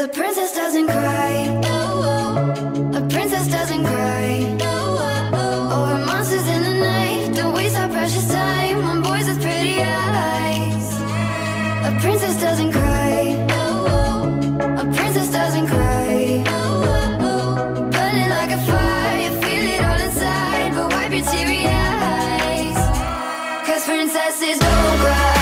A princess doesn't cry. A princess doesn't cry. Oh, monsters in the night. Don't waste our precious time on boys with pretty eyes. A princess doesn't cry. A princess doesn't cry. Burning like a fire, you feel it all inside. But wipe your teary eyes. Cause princesses don't cry.